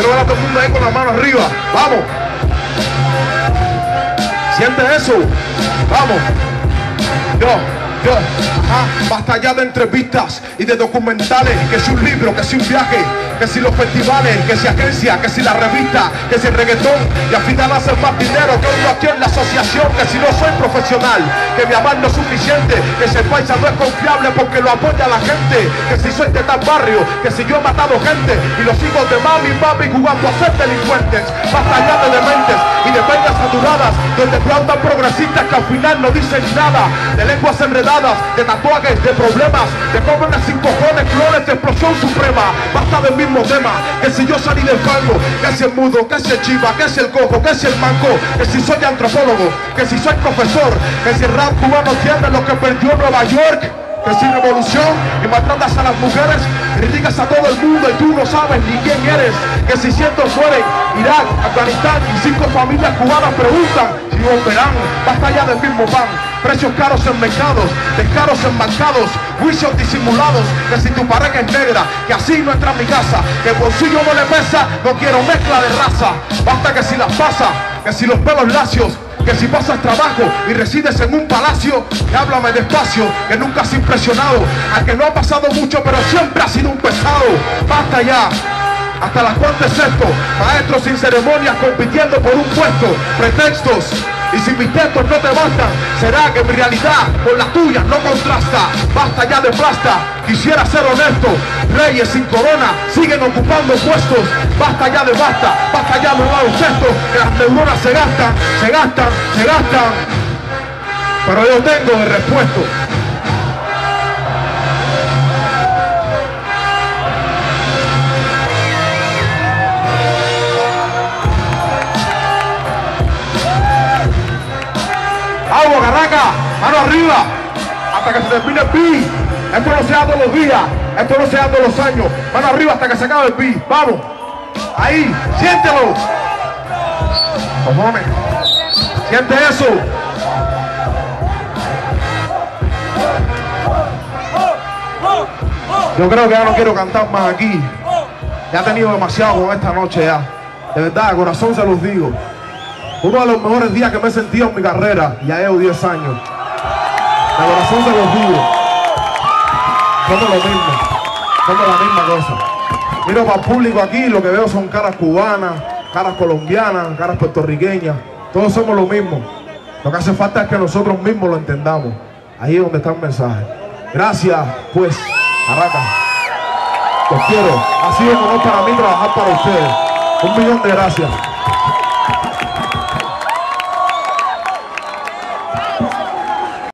Quiero ver a todo el mundo ahí con la mano arriba. Vamos. Siente eso. Vamos. Yo. Ah, basta ya de entrevistas y de documentales, que si un libro, que si un viaje, que si los festivales, que si agencia, que si la revista, que si el reggaetón, y al final hacen más dinero que uno aquí en la asociación, que si no soy profesional, que mi aval no es suficiente, que ese paisa no es confiable porque lo apoya la gente, que si soy de tal barrio, que si yo he matado gente y los hijos de mami papi jugando a ser delincuentes, basta ya de dementes y de peñas saturadas, donde plantan progresistas que al final no dicen nada, de lenguas enredadas de tatuajes, de problemas, de jóvenes sin cojones, flores de explosión suprema. Basta del mismo tema, que si yo salí del fango, que si el mudo, que si el chiva, que si el cojo, que si el manco, que si soy antropólogo, que si soy profesor, que si el rap cubano tiene lo que perdió Nueva York que si revolución y maltratas a las mujeres, criticas a todo el mundo y tú no sabes ni quién eres, que si cientos mueren, Irak, Afganistán y cinco familias cubanas preguntan si volverán, basta ya del mismo pan, precios caros en mercados, descaros en mercados, juicios disimulados, que si tu pareja es negra, que así no entra a mi casa, que el bolsillo no le pesa, no quiero mezcla de raza, basta que si las pasa, que si los pelos lacios, que si pasas trabajo y resides en un palacio, que háblame despacio, que nunca has impresionado, a que no ha pasado mucho, pero siempre ha sido un pesado. Basta ya. Hasta las cuantas esto, maestros sin ceremonias compitiendo por un puesto, pretextos, y si mis textos no te bastan, será que mi realidad con la tuya no contrasta. Basta ya de plasta, quisiera ser honesto. Reyes sin corona siguen ocupando puestos. Basta ya de basta, basta ya de baloncesto. Que las neuronas se gastan, se gastan, se gastan. Pero yo tengo el repuesto. Agua, carraca, mano arriba, hasta que se termine el pi. Esto no se da todos los días, esto no se da todos los años. Mano arriba hasta que se acabe el pi. Vamos, ahí, siéntelo. Cojones, siente eso. Yo creo que ya no quiero cantar más aquí. Ya he tenido demasiado esta noche ya. De verdad, corazón se los digo. Uno de los mejores días que me he sentido en mi carrera. Ya llevo 10 años. De corazón se los digo. Somos lo mismo. Somos la misma cosa. Miro para el público aquí, lo que veo son caras cubanas, caras colombianas, caras puertorriqueñas. Todos somos lo mismo. Lo que hace falta es que nosotros mismos lo entendamos. Ahí es donde está el mensaje. Gracias, pues, Arraca. Los quiero. Ha sido un honor para mí trabajar para ustedes. Un millón de gracias.